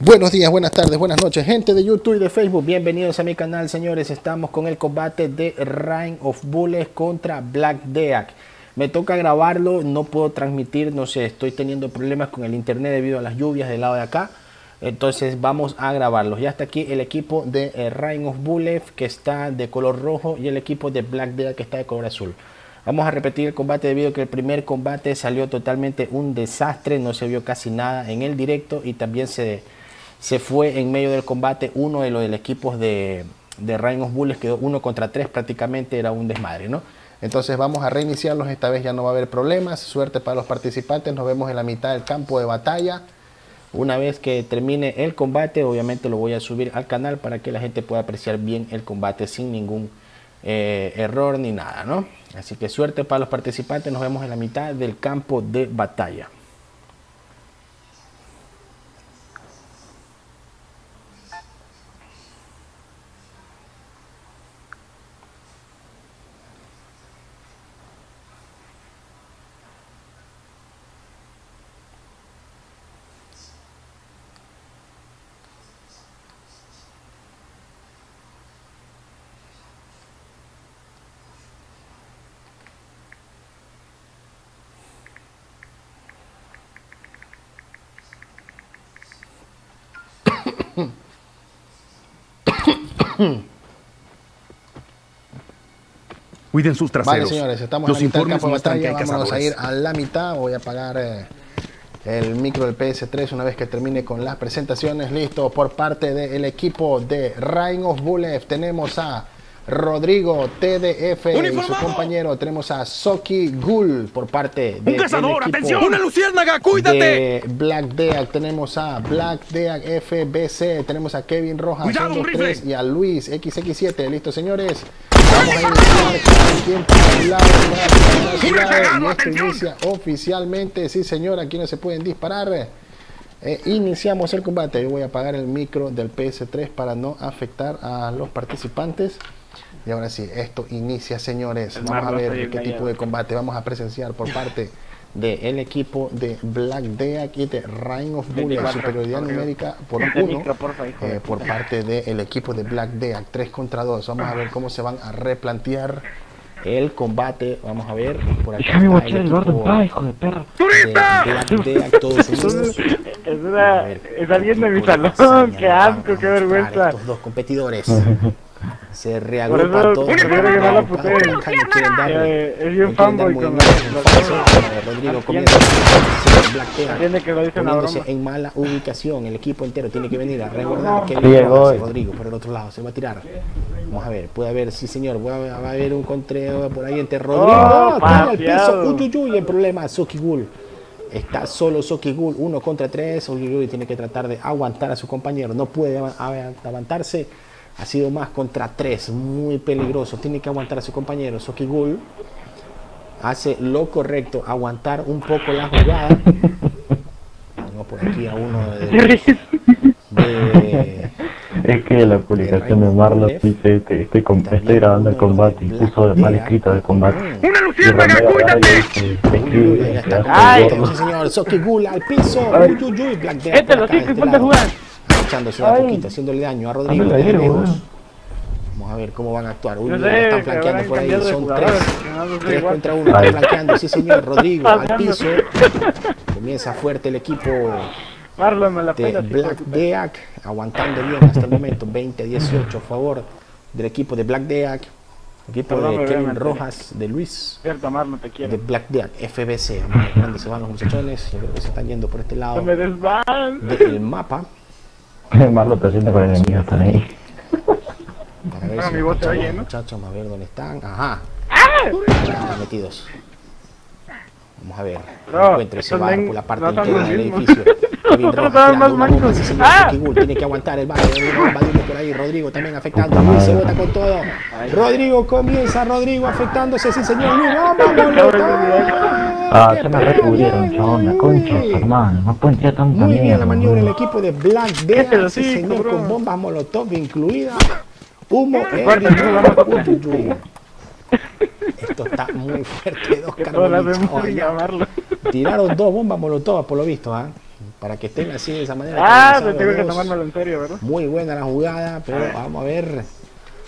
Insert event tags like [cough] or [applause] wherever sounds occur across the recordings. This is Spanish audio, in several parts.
Buenos días, buenas tardes, buenas noches, gente de YouTube y de Facebook. Bienvenidos a mi canal, señores. Estamos con el combate de Reign of Bullets contra Black Deac. Me toca grabarlo, no puedo transmitir, no sé, estoy teniendo problemas con el internet debido a las lluvias del lado de acá. Entonces vamos a grabarlo. Ya está aquí el equipo de eh, Reign of Bullets que está de color rojo y el equipo de Black Deac que está de color azul. Vamos a repetir el combate debido a que el primer combate salió totalmente un desastre, no se vio casi nada en el directo y también se se fue en medio del combate uno de los del equipo de, de Reign of Bulls, quedó uno contra tres, prácticamente era un desmadre, ¿no? Entonces vamos a reiniciarlos, esta vez ya no va a haber problemas, suerte para los participantes, nos vemos en la mitad del campo de batalla. Una vez que termine el combate, obviamente lo voy a subir al canal para que la gente pueda apreciar bien el combate sin ningún eh, error ni nada, ¿no? Así que suerte para los participantes, nos vemos en la mitad del campo de batalla. [coughs] Cuiden sus traseros. Vale, señores, estamos Los informes de muestran que hay Vamos a ir a la mitad. Voy a apagar eh, el micro del PS3 una vez que termine con las presentaciones. Listo, por parte del equipo de Reign of Bullets tenemos a Rodrigo TDF y su compañero. Tenemos a Soki Gul por parte de ¡Un cazador! ¡Atención! ¡Una luciérnaga! ¡Cuídate! de Black Deac tenemos a Black Deac FBC, tenemos a Kevin Rojas Cuidado, 1, un 3 rifle. y a Luis XX7. Listo, señores. Vamos a iniciar cada quien por su lado, cada quien por su ¡Un lado, rezagado, y esto atención! inicia oficialmente. Sí, señor, aquí no se pueden disparar. Eh, iniciamos el combate. Yo voy a apagar el micro del PS3 para no afectar a los participantes. Y ahora sí, esto inicia, señores. El Vamos a ver qué tipo de combate vamos a presenciar por parte del equipo de Black Deac y de Reign of. 24, Superioridad numérica por uno de eh, por parte del equipo de Black Deac. 3 contra 2. Vamos a ver cómo se van a replantear el combate. Vamos a ver por acá. Déjame mochar el gordo en equipo paz, hijo de unidos. [laughs] Es alguien de mi salón. Qué asco, qué vergüenza. Estos dos competidores. [laughs] Se que no la puteen. uno quieren dar- Eh, es bien fanboy con. Eh, Rodrigo comienza a Black Deac Entiende que lo dicen en mala ubicación. El equipo entero tiene que venir a Rojas, voy. Rodrigo por el otro lado se va a tirar. Vamos a ver, puede haber, sí señor, va a, haber un contreo por ahí entre Rodrigo. Oh, cae al piso. paseado. Uy, uy, uy, el problema, Soki Gul. Está solo Soki Gul, uno contra tres. Uy, uy, tiene que tratar de aguantar a su compañero. No puede ava- aguantarse. Ha sido más contra tres, muy peligroso. Tiene que aguantar a su compañero. Soki Gul hace lo correcto, aguantar un poco la jugada. Tengo por aquí a uno de, [laughs] de- Es que la publicación de Marlos dice este, estoy, com- estoy grabando el combate y puso mal escrito el combate. ¡Una luciérnaga! Agarra y ¡Cuídate! pedazo Ay. de señor, Soki Gul al piso. Uy, uy, uy, Black Death Este lo de que este jugar. Echándose un poquito, haciéndole daño a Rodrigo. Lejos. weón. Vamos a ver cómo van a actuar. Uy, uy, sé están que flanqueando a por ahí. de Son tres. no Tres igual. contra uno. Están flanqueando. Sí, señor. Rodrigo al piso. Comienza fuerte el equipo Marlon me la de. Black Deac. Aguantando bien hasta el momento. 20-18 a favor del equipo de Black Deac. Equipo Perdón, de Kevin a. Rojas, de Luis. Cierto, Marlon, te de quiero. Black Deac, FBC. A ver dónde se van los muchachones. Yo creo que se están yendo por este lado No me desvan. del mapa. [laughs] Marlos está haciendo con enemigos están ahí. Para ver si mi voz oye, ¿no? muchachos, a ver dónde están. Ajá. Están metidos. Vamos a ver. No, encuentro ese bar por la parte no interna del edificio. [laughs] Kevin Nosotros Rojas estaban tirando más una bomba, mancos. sí, señor. ¡Ah! Tiene que aguantar el barrio. Va Rodrigo por ahí. Rodrigo también afectando. Luis se bota con todo. Rodrigo comienza. Rodrigo afectándose. Sí, señor. Luis, vámonos. [laughs] Ah, se me recubrieron, chabón, la concha, hermano. No pueden tirar tanta Muy bien la maniobra del equipo de Black los sí, señor, con bombas molotov incluidas. Humo en no Esto está muy fuerte, carbonitos vemos allá. llamarlo. Tiraron dos bombas molotov, por lo visto, ¿ah? para que estén así de esa manera. Ah, te tengo que tomármelo en serio, ¿verdad? Muy buena la jugada, pero vamos a ver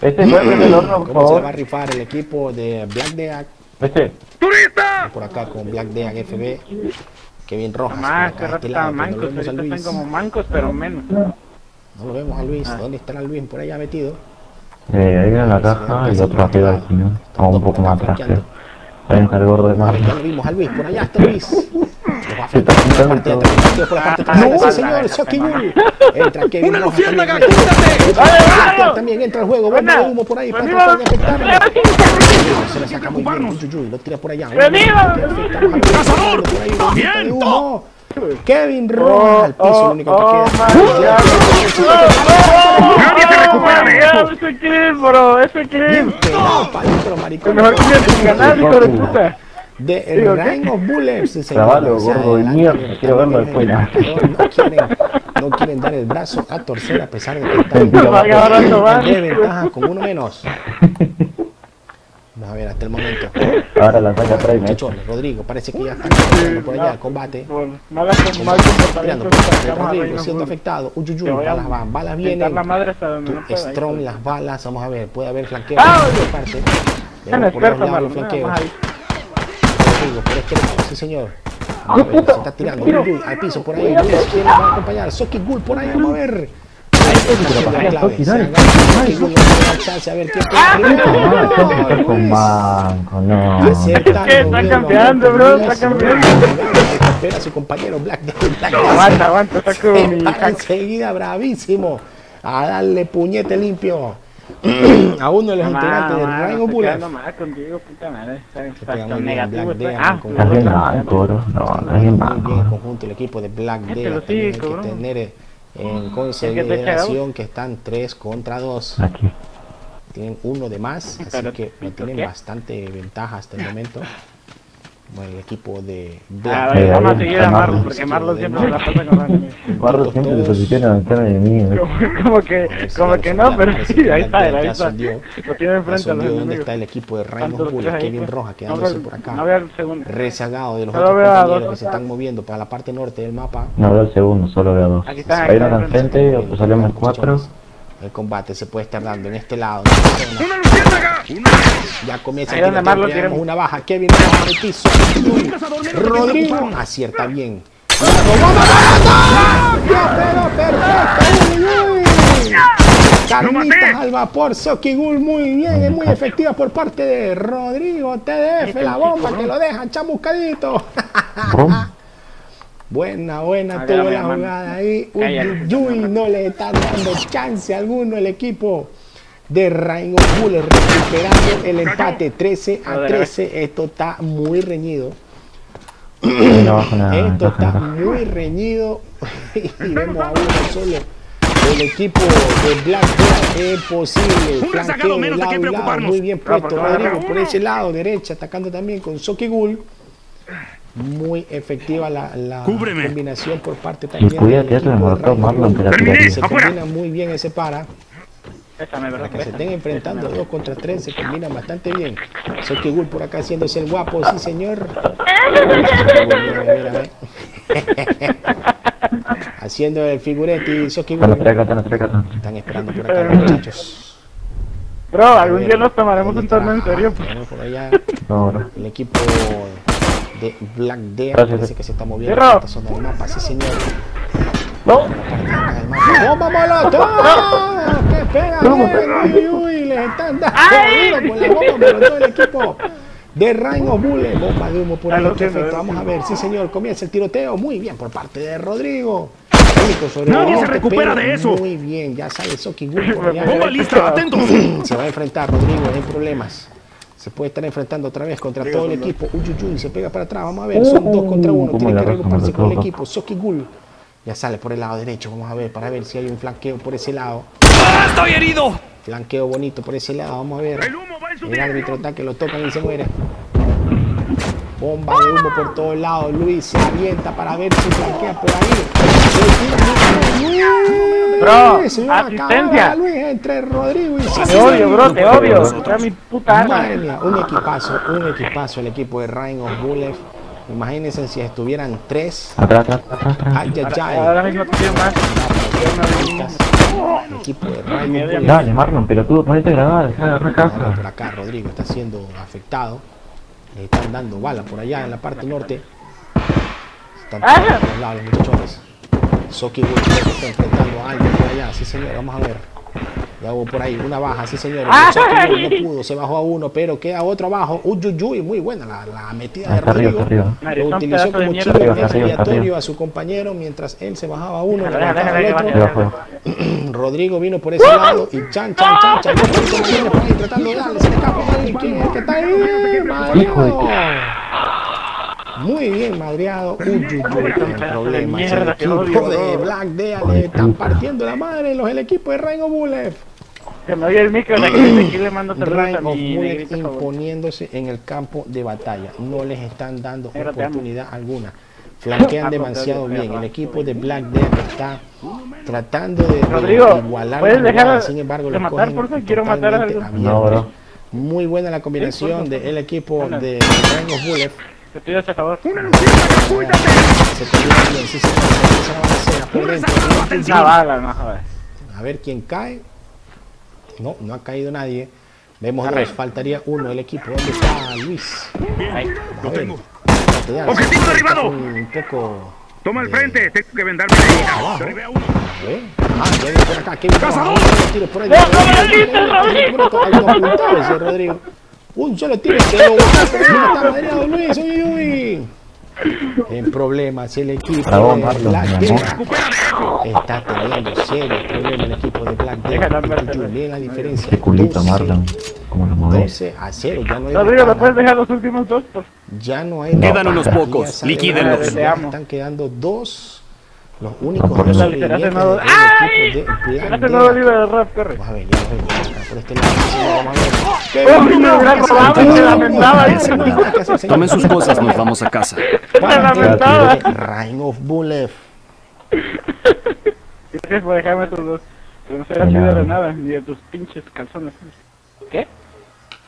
Este el horno, por cómo se va a rifar el equipo de Black Deac. Este. ¡Turista! Por acá con Black Deac FB. Kevin Rojas. por Más, que de rato este lado, no mancos, Luis. están como mancos, pero menos. No lo vemos a Luis. Ah. ¿Dónde estará Luis? Por allá metido. Eh, ahí en la caja y el otro arriba señor. O un poco más atrás, creo. Ahí está el gordo de Ya Marlon. lo vimos a Luis. Por allá está Luis. Se está todo. Sí, señor. Yuri. Entra Kevin ¡Una luciérnaga, también. entra al juego. Bomba de humo por ahí. Se la saca muy bien. Lo tira por allá. ¡Cazador! Por Kevin Rojas al piso, el único oh, que queda. ¡Nadie se recupera de eso! Kill, bro, Bien kill. pegado, palito, El maricón. mejor sin ganar, hijo de puta. De of Bullets. gordo de mierda, quiero verlo después. No quieren, no quieren dar el brazo a torcer a pesar de que están de ventaja con uno menos. Vamos a ver hasta el momento. Ahora la saca me echa. Chichón, Rodrigo, parece que ya están por allá el combate. Por mala- mal Tirando comportamiento, Rodrigo, siendo afectado. Uy, uy, Te uy, voy a balas van, balas vienen. la madre hasta donde no strong las balas, vamos a ver, puede haber flanqueo ¡Ah! parte. Vemos por los lados los flanqueos. Rodrigo, por este lado, sí señor. Se está tirando. Al piso por ahí. ¿quién nos va a acompañar? Soki Gul por ahí, vamos a ver. Está no está con banco, no. Está campeando, bro, está campeando. moviendo, Espera a su compañero Black Aguanta, aguanta, hack. enseguida, bravísimo. A darle puñete limpio. a uno de los integrantes del Rango Bullet. No contigo, puta madre. Está está negativo. Está- Ah, manco, bro. No, estás bien Muy bien en manco. conjunto en te consideración que están 3 contra 2. Aquí. Tienen uno de más, [laughs] así que ¿pero tienen bastante ventaja hasta el momento. Bueno, el equipo de Ah, Black vale, Eh, vamos a ahí seguir está a Marlon, Marlon. porque Marlon siempre se la pasa con Randy. Barro [laughs] siempre se posiciona a la ventana de mí. ¿eh? Como, que, como que no, pero sí, ahí está, ahí está. Lo tiene enfrente a los ¿Dónde está el equipo de Raymond Bull? ahí, Kevin. Roja No quedándose veo- por acá. No veo el segundo. Rezagado de los Solo otros veo a compañeros dos que se están moviendo para la parte norte del mapa. No veo el segundo, solo veo dos. Aquí está, Hay uno aquí al está. frente, salimos cuatro. El combate se puede estar dando en este lado. en esta zona. ¡Una luciérnaga! ¡Una Ya comienza Ahí donde Marlon tenemos una baja. Kevin el piso. Rodrigo acierta bien. Carnitas al vapor, Soki Gul muy bien, es muy efectiva por parte de Rodrigo TDF, la bomba que lo dejan chamuscadito. Buena, buena, tuvo la man. jugada ahí. Uy, uy, no le están dando chance alguno el equipo de Rainbow Bullets recuperando el empate 13 a 13. Esto está muy reñido. No. Esto está muy reñido. [laughs] y vemos a uno solo. El equipo de Black Death es posible. Un de menos de qué preocuparnos. Muy bien Ah, puesto, Rodrigo. Por ese lado, derecha, atacando también con Soki Gul. Muy efectiva la, la combinación por parte también. pudiera del tirarle el equipo de molotov, Rainbow Marlon, te la tiraría. Se Afuera. combina muy bien ese para. Para que se bésame. estén enfrentando dos contra tres, se combinan bastante bien. Soki Gul por acá haciéndose el guapo, sí señor. [laughs] Haciendo el figuretti, Soki Están los Gul. tres acá, están esperando por acá los muchachos. Bro, algún día nos tomaremos un torneo en serio. por allá el equipo de Black Death. Gracias. Parece que se está moviendo en esta zona del mapa, sí señor. No. ¡Bomba molotov! ¡Que pega bien! ¡Uy, uy! Le están dando con la bomba molotov el equipo de Rainbow Bullet. Bomba de humo por Ah, ahí. Perfecto. Vamos a ver. Sí, señor. Comienza el tiroteo. Muy bien por parte de Rodrigo. Sobreviviente, Nadie se recupera de eso. Muy bien. Ya sale Soki. ¡Bomba lista! [laughs] ¡Atentos! Se va a enfrentar Rodrigo, no hay problemas. Se puede estar enfrentando otra vez contra todo el equipo. Uy, uy, uy, se pega para atrás. Vamos a ver, son dos contra uno. Uh, Tiene que arrastra con el equipo. Soki Gul ya sale por el lado derecho. Vamos a ver, para ver si hay un flanqueo por ese lado. ¡Ah, ¡Estoy herido! Flanqueo bonito por ese lado. Vamos a ver. ¡El humo va en su El árbitro está que lo tocan y se muere. Bomba de humo por todos lados. Luis se avienta para ver si flanquea por ahí. Bro, Se dio una asistencia. Luis entre Rodrigo y Te odio, bro, te odio. Trae mi puta arma. Madre mía, un equipazo, un equipazo el equipo de Rain of Bullet. Imagínense si estuvieran tres. Atrás, atrás, atrás, atrás. Ay, ay, ay. Ahora mismo más. El equipo de Bullets. Dale, Marlon, pero tú ponete a grabar, por acá Rodrigo está siendo afectado. Le están dando bala por allá en la parte norte. Están por todos lados los muchachones. Soki está enfrentando a alguien por allá. Sí, señor, vamos a ver. Ya hubo por ahí una baja, sí, señor. Soki no pudo, se bajó a uno, pero queda otro abajo. Uy, uy, uy, muy buena la, la metida de Rodrigo. Lo utilizó como chivo expiatorio a su compañero mientras él se bajaba a uno. Rodrigo vino por ese lado y chan, chan, chan, chan. Tratando de darle, se le escapa. ¿Quién es que está ahí? Hijo de-. Muy bien madreado. Uy, uy, uy, qué problema. El mierda, que equipo de. Black Dea le están partiendo la madre los el equipo de Rainbow Bullet. Se me oye el micro, de aquí, le mando saludos imponiéndose en el campo de batalla. No les están dando oportunidad alguna. Flanquean [laughs] Ah, demasiado bien. El equipo de Black Death está tratando de, de Rodrigo, igualar ¿puedes dejar sin embargo, de los matar, porfa? Quiero matar a. No. Muy buena la combinación Sí, porfa. del equipo de Rainbow Bullet. Te. Se bien, sí, se. Una bala, no joder. A ver quién cae. No, no ha caído nadie. Vemos Arre. dos, faltaría uno el equipo. ¿Dónde está Luis? Ahí. Lo tengo. Objetivo derribado. Un, poco. Toma el frente, tengo que vendarme la herida. Ah, ya viene por acá. ¡No, no, Rodrigo, Un solo tiro que lo está [laughs] madreado Luis. Uy, uy. En problemas el equipo Bravo, de Marlon, Black mi amor. Death está teniendo serios problemas el equipo de Black verte, Miren la diferencia. Qué culito, 12, Marlon. ¿Cómo lo moves? 12 a 0. Ya no hay Rodrigo, ¿me ventaja. puedes dejar los últimos dos? Por... Ya no hay Quedan unos pocos, liquídenlos. Están quedando dos. Los únicos No, nuevo- del ¡Ay! equipo de de rap, corre. Vamos a ver, ya los vemos por acá, por este lado. Vamos a ver. Tomen sus cosas, nos vamos a casa. [laughs] Se lamentaba. Rain of Bullet. Gracias por dejarme tus dos. No será De nada. de nada, ni de tus pinches calzones. ¿Qué?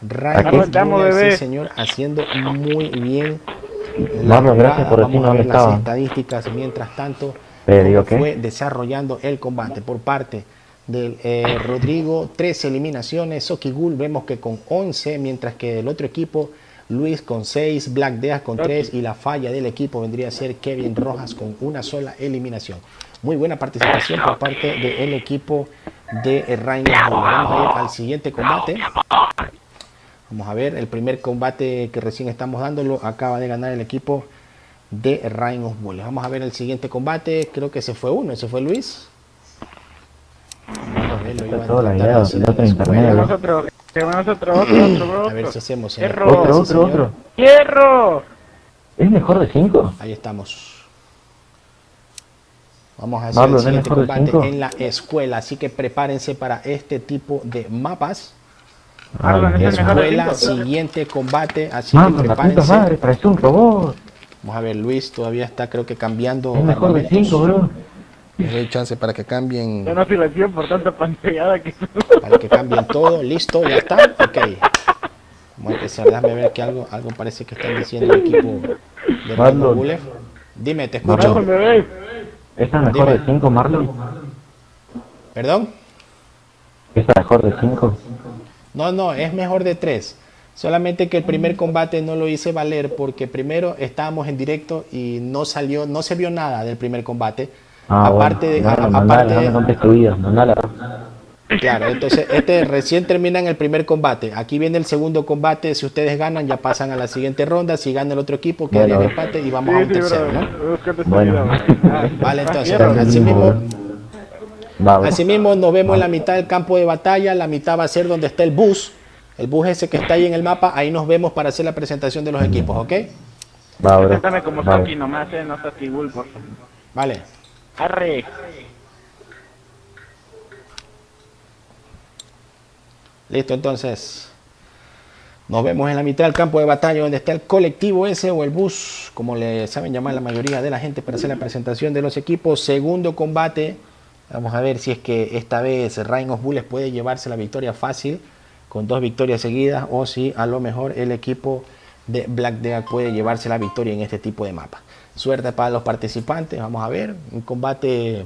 Rain of sí, señor, haciendo muy bien. Marlon, gracias por a ver dónde las estaba. estadísticas mientras tanto. Cómo que fue desarrollando el combate por parte del eh, Rodrigo, 13 eliminaciones, Soki Gul vemos que con 11, mientras que del otro equipo Luis con 6, Black Death con 3 y la falla del equipo vendría a ser Kevin Rojas con una sola eliminación. Muy buena participación por parte del equipo de Rainer Vamos a ir al siguiente combate. Vamos a ver, el primer combate que recién estamos dándolo acaba de ganar el equipo de Rain of Bulls. Vamos a ver el siguiente combate. Creo que se fue uno, ese fue Luis. Vamos a ver, lo. Tenemos otro, otro, otro. A si hacemos. eh. Otro, otro, otro. ¡Hierro! ¿Es mejor de 5? Ahí estamos. Vamos a hacer el ¿es siguiente combate en la escuela, así que prepárense para este tipo de mapas. Marlon, es el mejor de Escuela, cinco. siguiente combate, así que Marlon, la puta prepárense. madre, parece un robot. Vamos a ver, Luis todavía está creo que cambiando. Es mejor de armamentos. 5, bro. Les doy chance para que cambien, Yo no silencio por tanta pantallada que... para que cambien todo. Listo, ya está. Ok. Vamos a empezar. Déjame ver que algo, algo parece que están diciendo el equipo de Marlon. Bull. Dime, te escucho. Marlon, bebé. ¿Es mejor Dime. de 5, Marlon? ¿Perdón? ¿Es la mejor de 5? No, no, es mejor de tres. Solamente que el primer combate no lo hice valer porque primero estábamos en directo y no salió, no se vio nada del primer combate. Ah, aparte de, bueno. a- Dale, aparte mandala, de- mandala. Claro, entonces este recién termina en el primer combate. Aquí viene el segundo combate. Si ustedes ganan, ya pasan a la siguiente ronda. Si gana el otro equipo, quedaría Bueno. en empate y vamos a un tercero. ¿no? Bueno. [laughs] Ah, Vale, entonces, así mismo, así mismo nos vemos en la mitad del campo de batalla. La mitad va a ser donde está el bus. El bus ese que está ahí en el mapa. Ahí nos vemos para hacer la presentación de los equipos, ¿ok? Va, bro. Preséntame como Va. Soki nomás, eh, no por favor. Vale. Arre. Listo, entonces. Nos vemos en la mitad del campo de batalla donde está el colectivo ese o el bus, como le saben llamar la mayoría de la gente para hacer la presentación de los equipos. Segundo combate. Vamos a ver si es que esta vez Rain of Bulls puede llevarse la victoria fácil con dos victorias seguidas o si a lo mejor el equipo de Black Death puede llevarse la victoria en este tipo de mapa. Suerte para los participantes, vamos a ver, un combate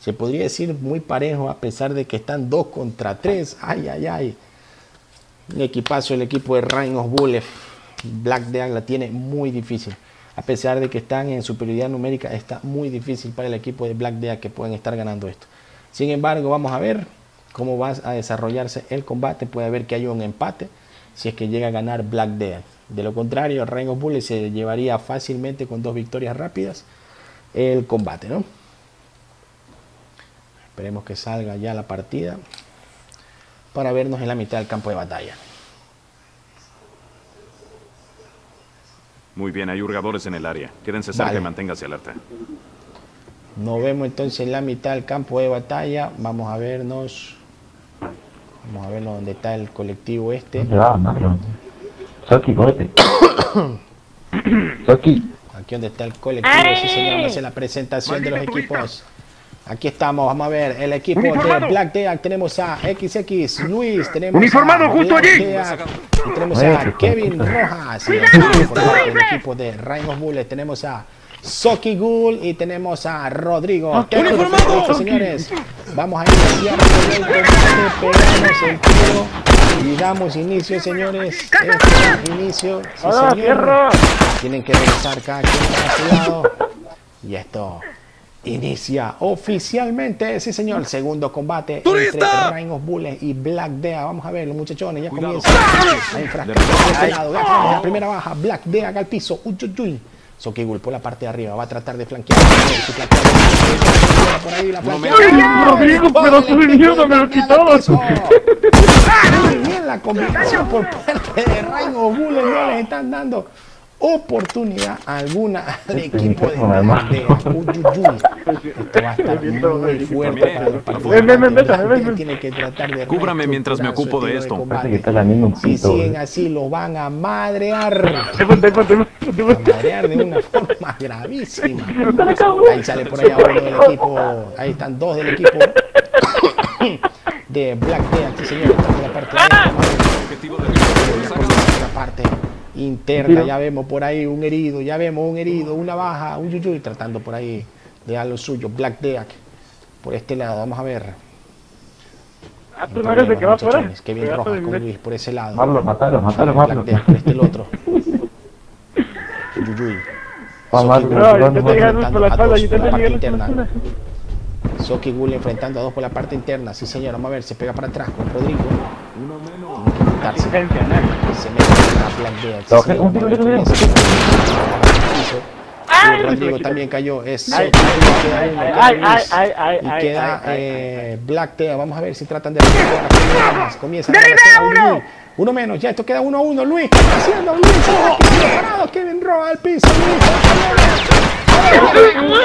se podría decir muy parejo a pesar de que están dos contra tres. Ay, ay, ay. Un equipazo, el equipo de Rain of Bullets. Black Death la tiene muy difícil. A pesar de que están en superioridad numérica, está muy difícil para el equipo de Black Death que pueden estar ganando esto. Sin embargo, vamos a ver cómo va a desarrollarse el combate. Puede haber que haya un empate si es que llega a ganar Black Death. De lo contrario, Rain of se llevaría fácilmente con dos victorias rápidas el combate, ¿no? Esperemos que salga ya la partida para vernos en la mitad del campo de batalla. Muy bien, hay hurgadores en el área. Quédense cerca Vale. y manténgase alerta. Nos vemos entonces en la mitad del campo de batalla. Vamos a vernos. Vamos a vernos dónde está el colectivo este. ¿Dónde va, Marlon? Soki, cógete. Soki. Aquí donde está el colectivo. Sí, señor. Hacer la presentación de los equipos. Aquí estamos, vamos a ver el equipo de. Black Death. Tenemos a XX Luis, tenemos Uniformado, a justo Black allí. Death, y tenemos a Kevin. Rojas. Y del equipo de Rain of Bullet tenemos a Soki Ghoul y tenemos a Rodrigo. ¡Uniformado! señores. Vamos a iniciar el combate, pegamos el tiro y damos inicio, señores. Este inicio. Sí, ¡Ahora, señor. Tienen que regresar cada quien para su lado. Y esto inicia oficialmente, sí señor, el segundo combate entre Rain of Bullets y Black Dea. Vamos a ver, los muchachones ya Cuidado. comienzan a enfrascar por este lado. La primera baja, Black Dea al piso. Uy, uy, uy. Sokigul por la parte de arriba va a tratar de flanquear. Si flanquea, Por ahí la flanquea. Rodrigo, pero de mierda me lo quitabas. Muy bien la combinación por parte de Rain of Bullets. No les están dando oportunidad alguna al equipo de de Uyuyuy. Esto va a estar muy fuerte para. Tienen que tratar de Cúbrame mientras me ocupo de esto. Si pito. siguen así, los van a madrear. Madrear de una forma gravísima. Ahí sale por allá uno del equipo. Ahí están dos del equipo de Black Death. Sí, señor. Están por la parte de la parte interna, ya vemos por ahí un herido, ya vemos un herido, una baja, un yuyuy tratando por ahí de dar lo suyo, Black Death por este lado, vamos a ver. Ah, tú no eres de que va Rojas de con. Luis por ese lado. Marlon, matalo, matalo, Black. Death por este el otro. Yuyuy. Va, Marlon, No, Marlon, yo te por la espalda, yo por te la Soki Gul enfrentando a dos por la parte interna. Sí, señor. Vamos a ver. Se pega para atrás con Rodrigo. Tiene que quitarse. Asistencia, ¿no? Se mete. Sí, a. Piso. Ay, Rodrigo ay, también cayó. Es Ay, Soki, ay, queda ay, uno, Y queda eh, Black Tea. Vamos a ver si tratan de. Comienza a Luis. Uno menos, ya esto queda uno a uno. Luis, ¿qué está haciendo? Luis, se parado. Kevin Rojas al piso. Luis,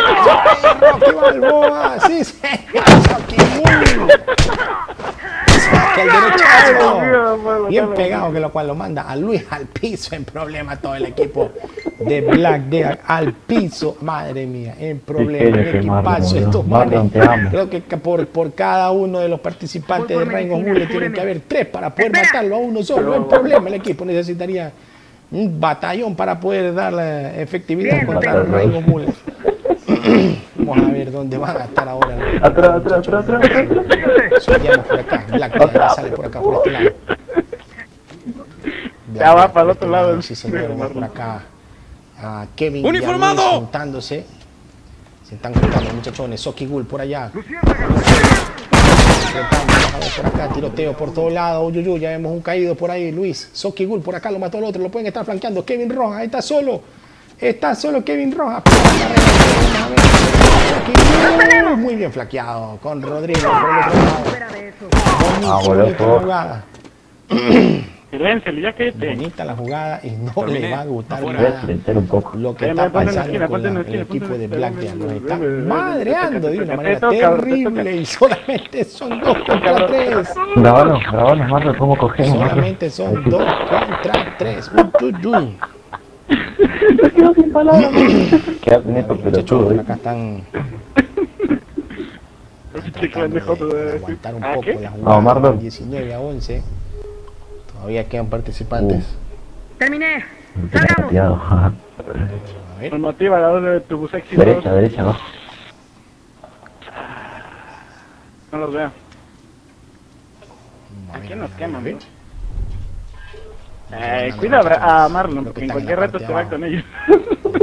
Rocky Balboa. Sí, señor. Soki Gul. Que el derechazo. Bien pegado, que lo cual lo manda a Luis al piso en problema todo el equipo de Black Death al piso, madre mía, en problema, Qué el equipazo, estos manes, creo que por, por cada uno de los participantes de Reino Bull tienen que haber tres para poder matarlo a uno solo, en problema el equipo necesitaría un batallón para poder dar la efectividad contra. Reino Bull. [laughs] Vamos a ver dónde van a estar ahora. los- Atrás, atrás, atrás, atrás, atrás. Por acá, Black ya sale por acá, por este lado. Ya va para el otro lado. Sí, señor, vamos por acá. A Kevin ¡Uniformado! y a Luis juntándose. Se están juntando, muchachones. Soki Gul por allá. Vamos por acá, tiroteo por todos lados. Uy, uy, uy, ya vemos un caído por ahí. Luis, Soki Gul por acá lo mató el otro. Lo pueden estar flanqueando. Kevin Rojas está solo. Está solo Kevin Rojas. Muy bien flaqueado con Rodrigo por el otro lado. Bonito, Ah, boludo. bonita la jugada. Silencio, ya que este. Bonita la jugada y no Terminé. le va a gustar nada silenciar un poco. lo que Ven, está pasando con el equipo de Black Death. Los está madreando de una manera terrible y solamente son dos contra tres. Grabalo, grabalo, Marlon, ¿cómo cogemos? Solamente son dos contra tres. Uy, uy, uy. Quedo sin palabras. Quédate en esto, pero ¿eh? acá están Este de, de- de aguantar un ¿Ah, poco qué? la No, jugada. Marlon. 19 a 11. Todavía quedan participantes. Uh. Terminé. Salgamos. Pateado. A ver. Me motiva la de tu sexy Derecha, derecha, no. No los veo. a Aquí nos queman. ¿no? Eh, cuida a a Marlon, porque en cualquier rato te va con ellos.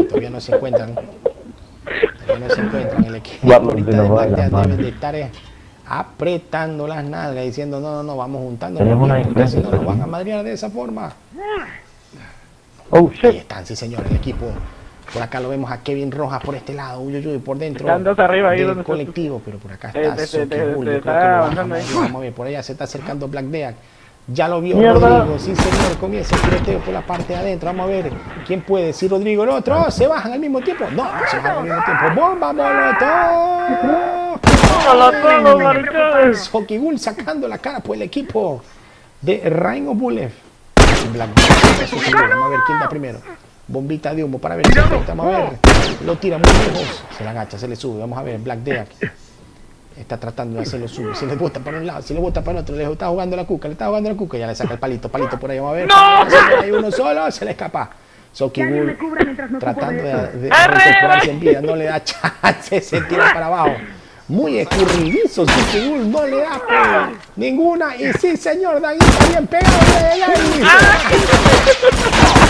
Todavía no se encuentran. Todavía no se encuentran. El equipo Vamos, ahorita se nos de va de estar eh, apretando las nalgas diciendo no, no, no, vamos juntando. Tenemos una si diferencia, no nos van a madrear de esa forma. Oh, Ahí shit. están, sí señor, el equipo. Por acá lo vemos a Kevin Rojas por este lado, uy, uy, uy, por dentro Están dos arriba ahí del donde colectivo, pero por acá Eh, está ahí. Vamos a ver, por allá se está acercando Black Death. Ya lo vio Mierda. Rodrigo, sí señor, comienza el tiroteo por la parte de adentro. Vamos a ver quién puede, si Rodrigo el otro, oh, se bajan al mismo tiempo. No, no se bajan al mismo tiempo. ¡Bomba, molotov! ¡Hola todos, maricones! Soki Bull sacando la cara por el equipo de Rainbow Bulev. Vamos a ver quién da primero. Bombita de humo para ver si. Vamos a ver. Lo tira muy lejos. Se la agacha, se le sube. Vamos a ver. Black Death está tratando de hacerlo sube. Se le bota para un lado, se le bota para el otro. Le está jugando la cuca, le está jugando la cuca. Ya le saca el palito, palito por ahí. Vamos a ver. ¡No! Hay uno solo, se le escapa. Soki Bull ocupo tratando de de, de recuperarse en vida, no le da [laughs] chance, se tira para abajo. Muy escurridizo, Soki Bull no le da pues, ninguna. Y sí, señor, Daguito bien pegado. ay.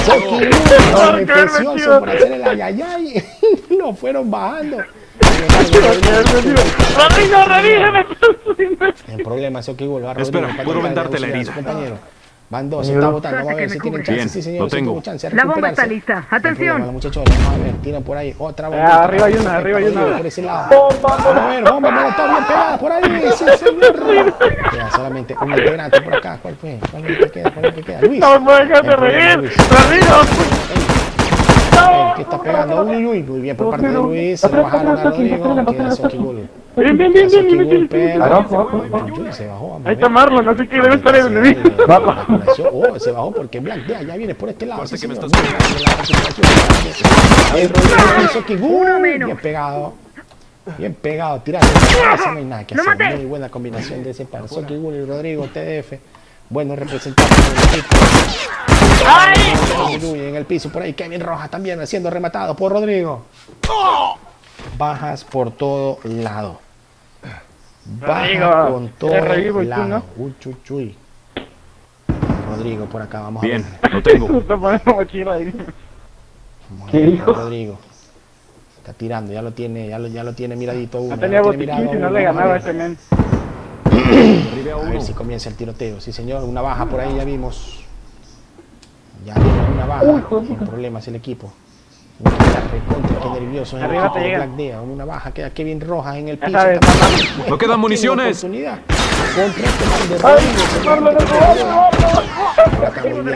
Soki Bull, precioso por hacer el ayayay. [laughs] Lo fueron bajando. ¡Rodrigo, revíseme! En problemas, Soki Bull va a Espera, puedo vendarte la herida. compañero. Van dos, se está botando. Vamos a ver si tienen chance. Bien, sí, señor, lo tengo. chance La bomba está lista. No Atención. problema, muchachos, vamos a ver, tiran por ahí otra bomba. Ah, arriba hay una, arriba hay una. Por ese lado. Vamos a ver, bomba, bien pegada por ahí. Sí, señor. Queda solamente un integrante por acá. ¿Cuál fue? ¿Cuál es el que queda? ¿Cuál es el que queda? Luis. ¡No El problema, reír! ¡Rodrigo! El que está pegando. Uy, uy, muy bien por parte de Luis. Se lo bajaron a Rodrigo. Queda Soki Bull. ¡Bien, bien, bien, bien! Se bajó. Ahí está. Marlon, así que debe estar en el Oh, se bajó porque Black Death ya viene por este lado. Bien pegado. Bien pegado, tirando. Esa no hay nada que ¡Lo hacer. Muy buena combinación de ese par. Soki Bull y Rodrigo, TDF. Buenos representantes del equipo. En el piso por ahí. Kevin Rojas también siendo rematado por Rodrigo. Bajas por todo lado. Baja Rodrigo, con te todo lado. Uy, chuy, chuy. Rodrigo por acá, vamos Bien, a ver. lo tengo. [laughs] ¿Qué dijo? Rodrigo. Está tirando, ya lo tiene, ya lo, ya lo tiene miradito uno. No ya tenía botiquín si no le ganaba a ver. ese men. A ver si comienza el tiroteo. Sí, señor, una baja por ahí ya vimos. Ya vimos una baja. Sin problemas el equipo. Recontra, qué nervioso en el Arriba te llega. Black. Una baja, queda Kevin Rojas en el piso. No quedan Tiene municiones. Contra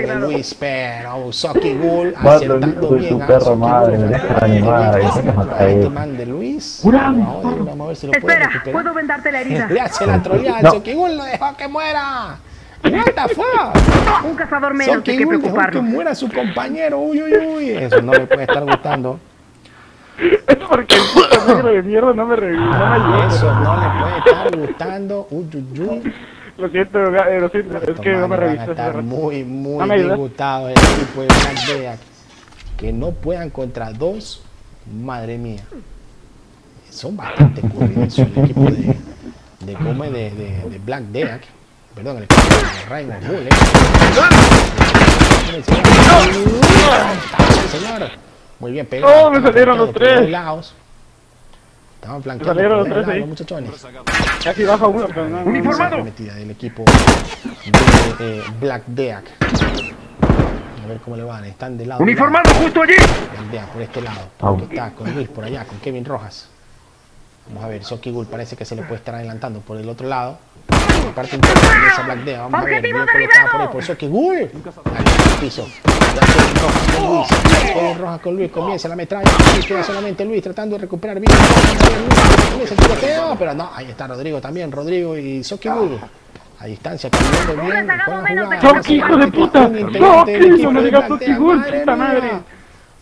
este Luis, pero Socky Bull acertando bien a Socky Bull. este de Luis. Jurame, Vamos a ver, vamos a ver si lo puede Espera, puedo vendarte la herida. Le hace la troleada, [laughs] No. Socky Bull lo dejó que muera. What the fuck? Un cazador menos de que que preocuparnos. muera su compañero. Uy, uy, uy. Eso no le puede estar gustando. Es porque el puto negro de mierda no me revivió, ayudó. Eso no le puede estar gustando. Uy, uy, uy. Lo siento, eh, lo siento, es que no me revisó estar muy, muy No disgustados el equipo de Black. Que no puedan contra dos, madre mía. Son bastante curiosos el equipo de, de, de, de, de Black Death. Perdón, el equipo de Rainbow Bull. Señor. Muy bien pegado. ¡Oh, me salieron los tres! lados. Estaban flanqueando salieron por los tres ahí. muchachones. Casi baja uno, pero no. no. arremetida del equipo de eh, Black Death. A ver cómo le van. Están de lado. ¡Uniformado justo allí! Black Death por este lado. Está con Luis por allá, con Kevin Rojas. Vamos a ver, Socky Bull parece que se le puede estar adelantando por el otro lado. Parte interna de esa Black Death. Vamos a ver, bien ¡Objetivo colocada por ahí por Socky Bull. Ahí está el piso. Rojas con Luis. Kevin Rojas con Luis. Comienza la metralla. Queda solamente Luis tratando de recuperar bien. Comienza el tiroteo, pero no. Ahí está Rodrigo también. Rodrigo y Socky Bull. A distancia, caminando bien con la hijo de puta. No de digas puta madre.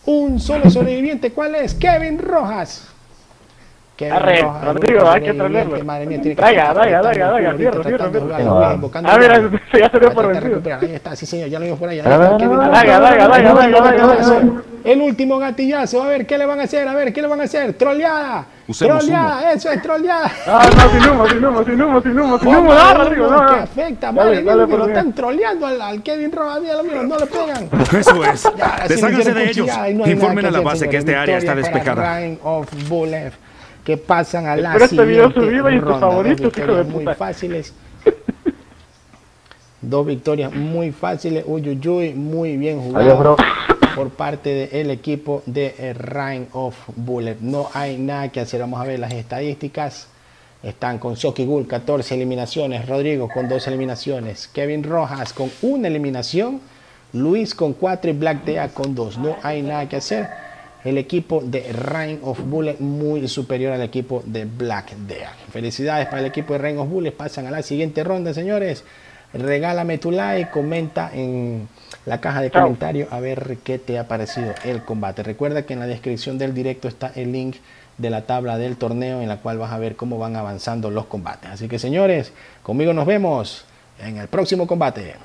Un solo sobreviviente. ¿Cuál es? Kevin Rojas. Arre, Rodrigo, hay que trolearlo. Madre mía, tiene que fierro, ahorita fierro, tratando de fierro. jugar, Ah, Ah, mira, ya se dio por vencido. Ahí está, sí señor, ya lo vimos por dale, Rojas. dale, dale, dale, El último gatillazo. A ver qué le van a hacer, a ver qué le van a hacer. Troleada. Troleada, eso es troleada. Ah, no, sin humo, sin humo, sin humo, sin humo, sin ¿Cómo humo. No, no? Rodrigo, Que no, no. afecta, madre mía, lo están troleando al, Kevin mira, lo no le pegan. Eso es. Desháganse de ellos. Informen a la base que este área está despejada. Que pasan a la este video siguiente tus ronda. Dos victorias muy fáciles. Dos victorias muy fáciles. Uy, uy, uy, muy bien jugado Adiós, por parte del equipo de Ryan of Bullet. No hay nada que hacer. Vamos a ver las estadísticas. Están con Soki Gul 14 eliminaciones, Rodrigo con dos eliminaciones, Kevin Rojas con una eliminación, Luis con cuatro y Black Dea con dos. No hay nada que hacer. El equipo de Rain of Bullet muy superior al equipo de Black Dea. Felicidades para el equipo de Rain of Bullet. Pasan a la siguiente ronda, señores. Regálame tu like, comenta en la caja de comentarios a ver qué te ha parecido el combate. Recuerda que en la descripción del directo está el link de la tabla del torneo en la cual vas a ver cómo van avanzando los combates. Así que señores, conmigo nos vemos en el próximo combate.